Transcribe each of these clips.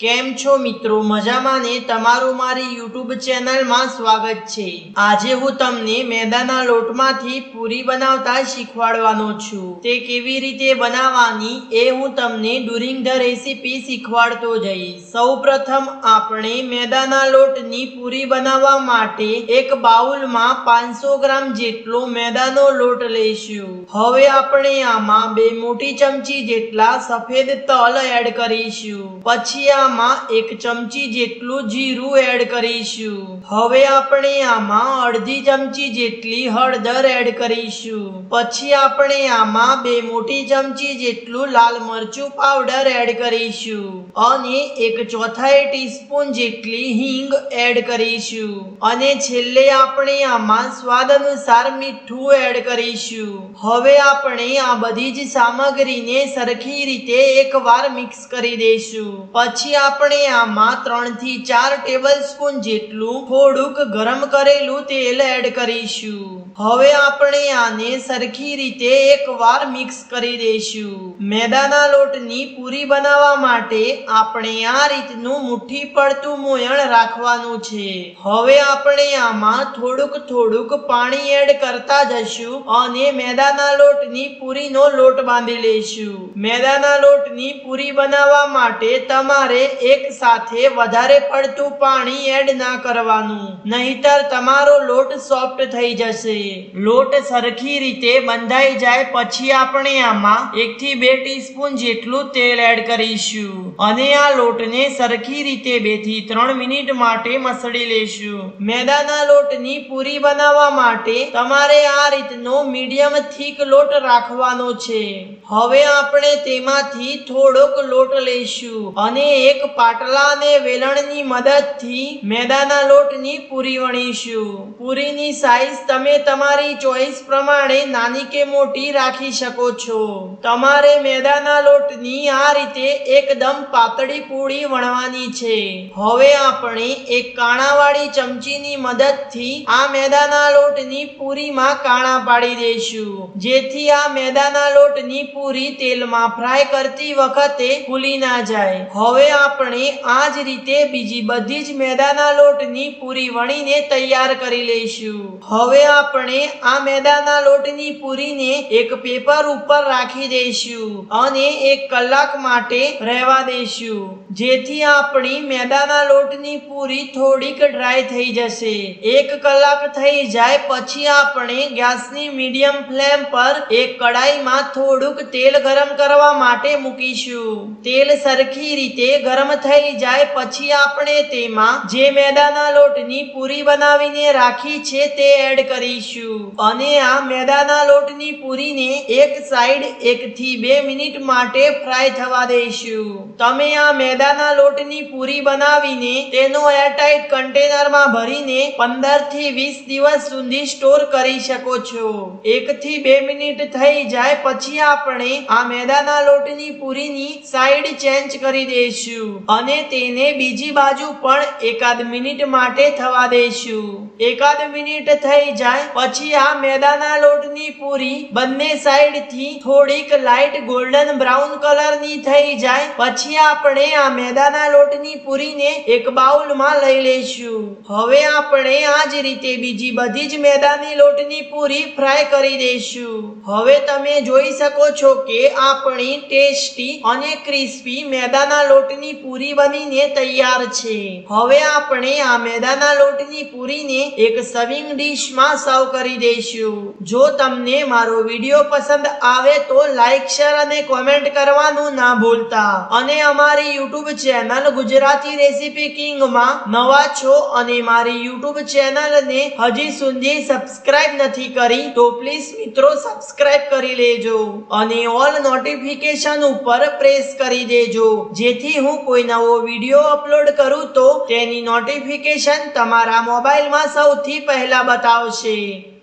કેમ છો મિત્રો? મજામાં ને? તમારું મારી યુટ્યુબ ચેનલમાં સ્વાગત છે. આજે હું તમને મેદાના લોટમાંથી પૂરી બનાવતા શીખવાડવાનો છું. તે કેવી રીતે બનાવવાની એ હું તમને ડુરિંગ ધ રેસીપી શીખવાડતો જઈશ. સૌપ્રથમ આપણે મેદાના લોટની પૂરી બનાવવા માટે એક બાઉલમાં પાંચસો ગ્રામ જેટલો મેદાનો લોટ લઈશું. હવે આપણે આમાં બે મોટી ચમચી જેટલા સફેદ તલ એડ કરીશું. પછી આમાં એક ચમચી જેટલું જીરું એડ કરીશું. હવે આપણે આમાં અડધી ચમચી જેટલી હળદર એડ કરીશું. પછી આપણે આમાં બે મોટી ચમચી જેટલું લાલ મરચું પાવડર એડ કરીશું. અને એક ચોથાઈ ટીસ્પૂન જેટલી હિંગ એડ કરીશું. અને છેલ્લે આપણે આમાં સ્વાદ અનુસાર મીઠું એડ કરીશું. હવે આપણે આ બધી જ સામગ્રીને સરખી રીતે એકવાર મિક્સ કરી દઈશું. પછી આપણે આમાં ત્રણથી ચાર ટેબલ સ્પૂન જેટલું થોડુંક ગરમ કરેલું તેલ એડ કરીશું. હવે આપણે આને સરખી રીતે એકવાર મિક્સ કરી દઈશું. મેદાના લોટની પૂરી બનાવવા માટે આપણે આ રીતનું મુઠ્ઠી પડતું મોયણ રાખવાનું છે. હવે આપણે આમાં થોડુંક થોડુંક પાણી એડ કરતા જશું અને મેદાના લોટની પૂરીનો લોટ બાંધી લઈશું. મેદાના લોટની પૂરી બનાવવા માટે તમારે એક સાથે વધારે પડતું પાણી એડ ના કરવાનું. નહીતર તમારો લોટ સોફ્ટ થઈ જશે. લોટ સરખી રીતે બંધાઈ જાય પછી આપણે આમાં એક થી બે ટીસ્પૂન જેટલું તેલ એડ કરીશું. અને આ લોટને સરખી રીતે બેથી ત્રણ મિનિટ માટે મસળી લેશું. મેદાના લોટની પૂરી બનાવવા માટે તમારે આ રીતનો મીડિયમ થીક લોટ રાખવાનો છે. હવે આપણે તેમાંથી થોડોક લોટ લઈશું અને એક પાટલા અને વેલણની મદદથી મેદાના લોટની પૂરી વણીશું. પૂરીની સાઈઝ તમે તમારી ચોઈસ પ્રમાણે નાની કે મોટી રાખી શકો છો. તમારે મેદાના લોટની આ રીતે એકદમ પાતળી પૂરી વણવાની છે. હવે આપણે એક કાણાવાળી ચમચીની મદદથી આ મેદાના લોટની પૂરીમાં કાણા પાડી દઈશું. જેથી આ મેદાના લોટની પૂરી તેલમાં ફ્રાય કરતી વખતે ફૂલી ના જાય. હવે આપણે આ જ રીતે બીજી બધી જ મેદાના લોટની પૂરી વણીને તૈયાર કરી લઈશું. હવે આપણે આ મેદાના લોટની પૂરીને એક પેપર ઉપર રાખી દઈશું અને એક કલાક માટે રહેવા દઈશું. જેથી આપણી મેદાના લોટની પૂરી થોડીક ડ્રાય થઈ જશે. એક કલાક થઈ જાય પછી આપણે ગેસની મીડિયમ ફ્લેમ પર એક કડાઈમાં થોડુંક તેલ ગરમ કરવા માટે મૂકીશું. તેલ સરખી રીતે ગરમ થઈ જાય પછી આપણે તેમાં જે મેદાના લોટની પૂરી બનાવીને રાખી છે તે એડ કરીશું. અને આ મેદાના લોટની પૂરીને એક સાઈડ એક થી બે મિનિટ માટે ફ્રાય થવા દઈશું. તમે આ મેદાના લોટની પૂરી બનાવીને તેનો એરટાઈટ કન્ટેનરમાં ભરીને પંદરથી વીસ દિવસ સુધી સ્ટોર કરી શકો છો. એક થી બે મિનિટ થઈ જાય પછી આપણે આ મેદાના લોટની પૂરીની સાઈડ ચેન્જ કરી દઈશું. અને તેને બીજી બાજુ પણ એકાદ મિનિટ માટે થવા દઈશું એકાદ મિનિટ થઈ જાય પછી આ મેદાના લોટની પૂરી બંને સાઈડથી થોડીક લાઈટ ગોલ્ડન બ્રાઉન કલરની થઈ જાય પછી આપણે આ મેદાના લોટની પૂરીને એક બાઉલમાં લઈ લઈશું હવે આપણે આ જ રીતે બીજી બધી જ મેદાની લોટની પૂરી ફ્રાય કરી દઈશું હવે તમે જોઈ શકો છો કે આપણી ટેસ્ટી અને ક્રિસ્પી મેદાના લોટની પૂરી બનીને તૈયાર છે. હવે આપણે આ મેદાના લોટની પૂરીને એક સર્વિંગ ડીશમાં સર્વ કરી દઈશું. જો તમને મારો વીડિયો પસંદ આવે તો લાઈક શેર અને કોમેન્ટ કરવાનું ના ભૂલતા. અને અમારી યુટ્યુબ ચેનલ ગુજરાતી રેસીપી કિંગમાં નવા છો અને મારી યુટ્યુબ ચેનલને હજી સુધી સબસ્ક્રાઇબ નથી કરી, તો પ્લીઝ મિત્રો સબસ્ક્રાઇબ કરી લેજો. અને ઓલ નોટિફિકેશન ઉપર પ્રેસ કરી દેજો. જેથી હું કોઈ નવો વીડિયો અપલોડ કરું તો તેની નોટિફિકેશન તમારા મોબાઈલમાં સૌથી પહેલા બતાવશે.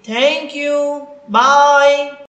Thank you bye